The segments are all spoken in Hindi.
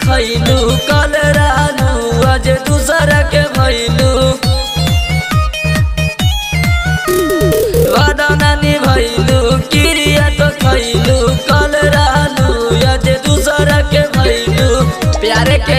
खैलू कल रानू आज दूसरा के भैलू। वादा नानी भैलू क्रिया तो खैलू, कल रानू आज दूसरा के भैलू। प्यारे के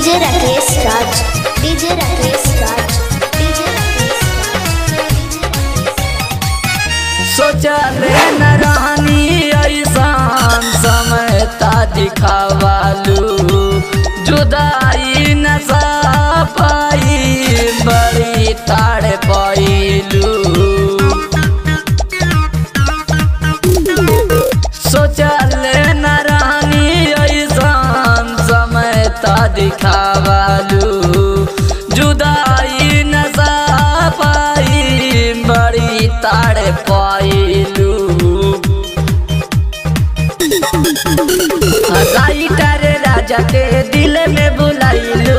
डीजे राकेश राज डीजे राकेश राज सोचले न रहनी ऐसा समय ता दिखावालू जुदाई दिखावालू। जुदाई पाई बड़ी ताड़ राजा के दिल में बुलाइलू।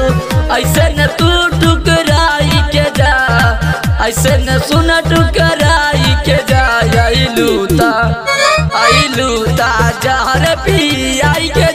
ऐसे न तू टुकराई के जा, ऐसे न सुन टुकराई के जा। जार पी आई के